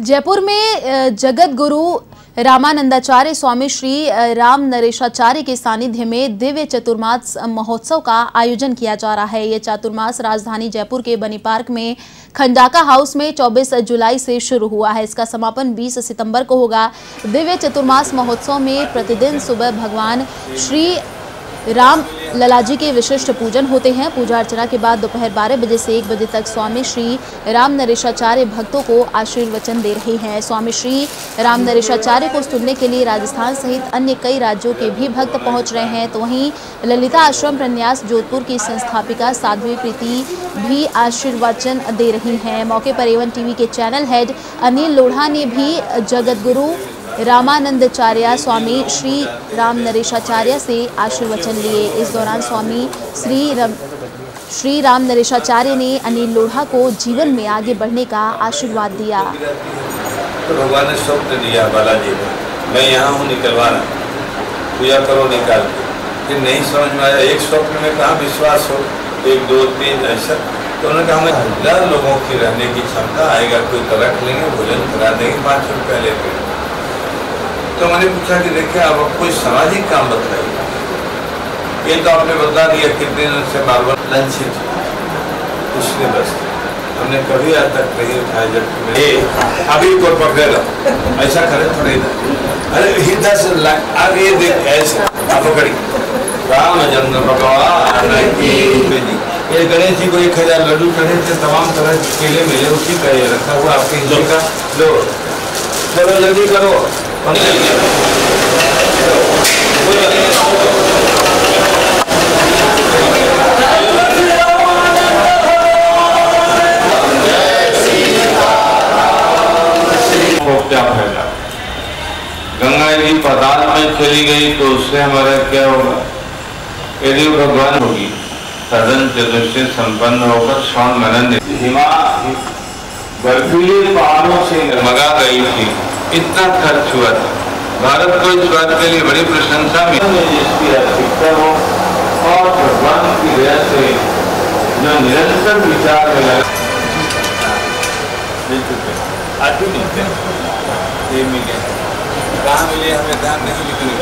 जयपुर में जगत गुरु रामानंदाचार्य स्वामी श्री राम नरेशाचार्य के सानिध्य में दिव्य चतुर्मास महोत्सव का आयोजन किया जा रहा है। ये चतुर्मास राजधानी जयपुर के बनी पार्क में, खंडाका हाउस में 24 जुलाई से शुरू हुआ है। इसका समापन 20 सितंबर को होगा। दिव्य चतुर्मास महोत्सव में प्रतिदिन सुबह भगवान श्री राम लला जी के विशिष्ट पूजन होते हैं। पूजा अर्चना के बाद दोपहर 12 बजे से एक बजे तक स्वामी श्री राम नरेशाचार्य भक्तों को आशीर्वचन दे रहे हैं। स्वामी श्री राम नरेशाचार्य को सुनने के लिए राजस्थान सहित अन्य कई राज्यों के भी भक्त पहुँच रहे हैं। तो वहीं ललिता आश्रम प्रन्यास जोधपुर की संस्थापिका साध्वी प्रीति भी आशीर्वचन दे रही हैं। मौके पर एवन टीवी के चैनल हेड अनिल लोढ़ा ने भी जगत रामानंदचार्य स्वामी श्री राम नरेशाचार्य से आशीर्वचन लिए। इस दौरान स्वामी श्री रम श्री राम नरेशाचार्य ने अनिल लोढ़ा को जीवन में आगे बढ़ने का आशीर्वाद दिया। तो भगवान ने स्वप्न दिया, बालाजी ने। मैं यहाँ हूँ, निकलवा रहा पूजा करो, निकाल फिर नहीं समझ में आया, एक स्वप्न में कहाँ विश्वास हो? एक, दो, तीन, ऐसा। तो उन्होंने कहा हज़ार लोगों की रहने की क्षमता आएगा, कोई तो रख लेंगे, भोजन करा देंगे, पाँच रुपये लेते तो मैंने पूछा कि देखिए आप कोई सामाजिक काम बताइए। ये तो आपने बता दिया कितने दिन से बार बार लंचित उसने बस हमने कभी आज तक नहीं उठाया जब ए अभी को पकड़ लो। ऐसा करे थोड़े अरे हिंदा से आगे देख ऐसे आप पकड़ी रामचंद्र भगवान की ये गणेश जी को एक हज़ार लड्डू चढ़े थे तमाम तरह के केले मिले उसी का ये रखा हुआ आपके हिंदू का। लो। चलो जल्दी करो। गंगा जी पदार्थ में चली गई तो उससे हमारा क्या होगा? यदि भगवान होगी सदन चतुष्ट संपन्न होकर श्रवण मनन हिमा बर्फीले पहाड़ों से मगा गई थी। इतना खर्च हुआ था। भारत को इस बात के लिए बड़ी प्रशंसा मिली। जिसकी आवश्यकता हो और भगवान की दया से जो निरंतर विचार में लगा आठ मिलते ये मिले। कहाँ मिले हमें ध्यान नहीं लिखने